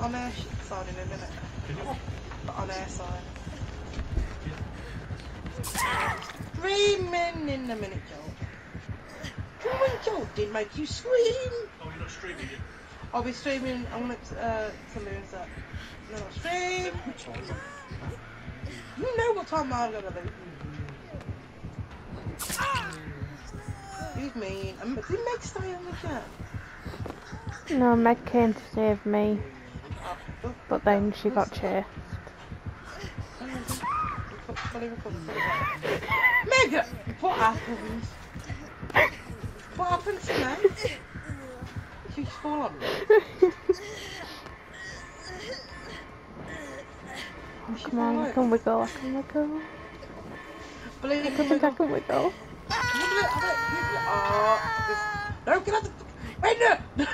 on air sh- side in a minute. But on air side. Three men in a minute, Joel. Come on, Joel. Did make you scream. Oh, you're not streaming it. I'll be streaming. I'm gonna uh, tell you that. No, no, stream. You know what time I'm gonna be. Excuse me. Um, did Meg stay on the chat? No, Meg came to save me, but then she got chased. Mega! What happened? What happened to Meg? Did she just fall on me? Did she Come on, I can wiggle, I can wiggle. Believe I can. I can wiggle. Oh, this- no, get out the. Wait, no! no!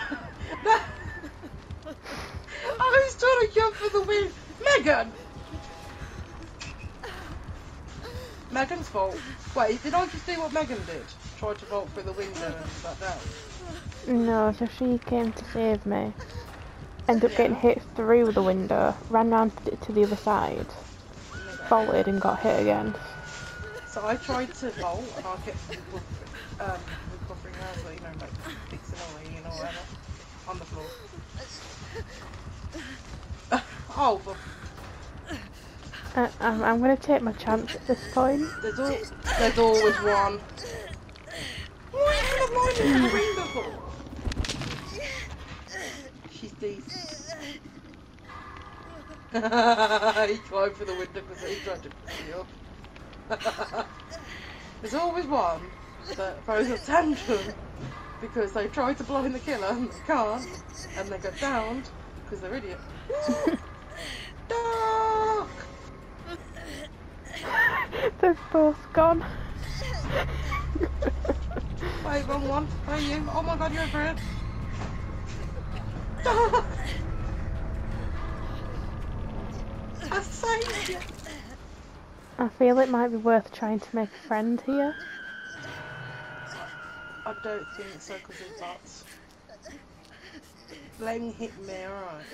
I was trying to jump for the win. Megan! Megan's fault. Wait, did I just do what Megan did? Tried to vault through the window and. No, so she came to save me. Ended up getting hit through the window, ran round to the other side, vaulted and got hit again. So I tried to vault and I kept um, recovering her, so you know, like fixing away, you know, whatever, on the floor. Oh, Uh, I'm, I'm gonna take my chance at this point. there's, there's always one. Why are you gonna blind me from the for? She's decent. he climbed for the window because he tried to pick me up. There's always one that throws a tantrum because they try to blind the killer and they can't, and they get downed because they're idiots. Duck! They've both gone. Wait, wrong one. Where are you? Oh my god, you're over it. Duck! I saved you. I feel it might be worth trying to make a friend here. I don't think so because of bots. Let me hit me, alright.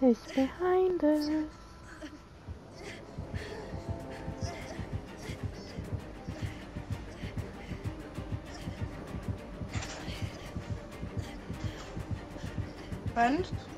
Who's behind us? Friend?